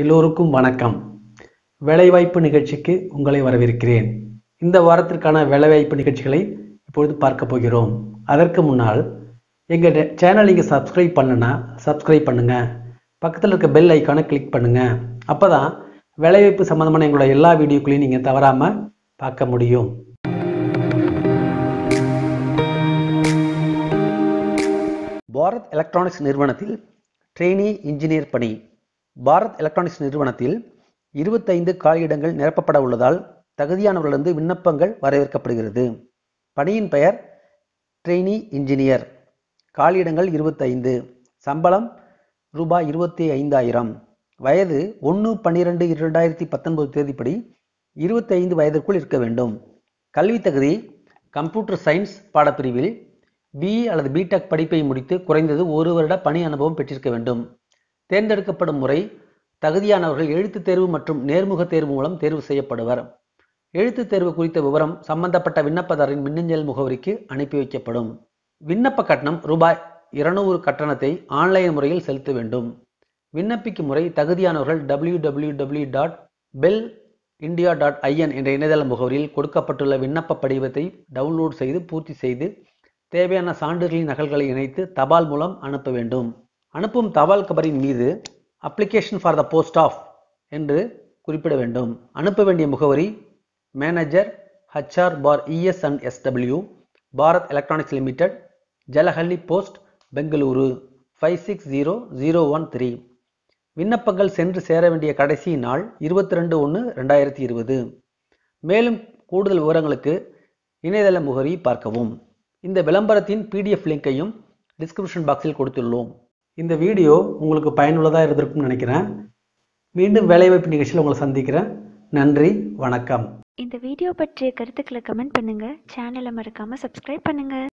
எல்லோருக்கும் வணக்கம். வேலைவாய்ப்பு நிகழ்ச்சிக்கு உங்களை வரவேற்கிறேன். இந்த வாரத்திற்கான வேலைவாய்ப்பு நிகழ்ச்சிகளை இப்பொழுது பார்க்க போகிறோம். அதற்கு முன்னால் எங்கள் சேனல் நீங்கள் சப்ஸ்கிரைப் பண்ணுனா சப்ஸ்கிரைப் பண்ணுங்கள் பக்கத்தில் இருக்க பெல் ஐக்கானை கிளிக் பண்ணுங்கள் அப்போ தான் வேலைவாய்ப்பு சம்மந்தமான எங்களோட எல்லா வீடியோக்களையும் நீங்கள் தவறாமல் பார்க்க முடியும். பாரத் எலக்ட்ரானிக்ஸ் நிறுவனத்தில் ட்ரெயினி இன்ஜினியர் பணி. பாரத் எலக்ட்ரானிக்ஸ் நிறுவனத்தில் இருபத்தைந்து காலியிடங்கள் நிரப்பப்பட உள்ளதால் தகுதியானவர்களிருந்து விண்ணப்பங்கள் வரவேற்கப்படுகிறது. பணியின் பெயர் ட்ரெய்னி இன்ஜினியர். காலியிடங்கள் இருபத்தைந்து சம்பளம் ரூபாய் இருபத்தி ஐந்தாயிரம் வயது ஒன்று பன்னிரெண்டு இரண்டாயிரத்தி பத்தொன்பது தேதிப்படி இருபத்தைந்து வயதிற்குள் இருக்க வேண்டும். கல்வி தகுதி கம்ப்யூட்டர் சயின்ஸ் பாடப்பிரிவில் பிஇ அல்லது பிடெக் படிப்பை முடித்து குறைந்தது ஒரு வருட பணி அனுபவம் பெற்றிருக்க வேண்டும். தேர்ந்தெடுக்கப்படும் முறை தகுதியானவர்கள் எழுத்துத் தேர்வு மற்றும் நேர்முக தேர்வு மூலம் தேர்வு செய்யப்படுவர். எழுத்துத் தேர்வு குறித்த விவரம் சம்பந்தப்பட்ட விண்ணப்பதாரின் மின்னஞ்சல் முகவரிக்கு அனுப்பி வைக்கப்படும். விண்ணப்ப கட்டணம் ரூபாய் இருநூறு கட்டணத்தை ஆன்லைன் முறையில் செலுத்த வேண்டும். விண்ணப்பிக்கும் முறை தகுதியானவர்கள் W W W dot BEL India dot IN என்ற இணையதள முகவரியில் கொடுக்கப்பட்டுள்ள விண்ணப்ப படிவத்தை டவுன்லோட் செய்து பூர்த்தி செய்து தேவையான சான்றுகளின் நகல்களை இணைத்து தபால் மூலம் அனுப்ப வேண்டும். அனுப்பும் தபால் கபரின் மீது application for the post of என்று குறிப்பிட வேண்டும். அனுப்ப வேண்டிய முகவரி manager HR for ES and SW Bharat electronics limited Jalahalli post Bengaluru five six zero zero one three விண்ணப்பங்கள் சென்று சேர வேண்டிய கடைசி நாள் இருபத்தி ரெண்டு ஒன்று ரெண்டாயிரத்தி இருபது. மேலும் கூடுதல் விவரங்களுக்கு இணையதள முகவரி பார்க்கவும். இந்த விளம்பரத்தின் பிடிஎஃப் லிங்கையும் டிஸ்கிரிப்ஷன் பாக்ஸில் கொடுத்துள்ளோம். இந்த வீடியோ உங்களுக்கு பயனுள்ளதாக இருந்திருக்கும்னு நினைக்கிறேன். மீண்டும் வேலைவாய்ப்பு நிகழ்ச்சியில் உங்களை சந்திக்கிறேன். நன்றி வணக்கம். இந்த வீடியோ பற்றிய கருத்துக்களை கமெண்ட் பண்ணுங்கள் சேனலை மறக்காமல் சப்ஸ்கிரைப் பண்ணுங்கள்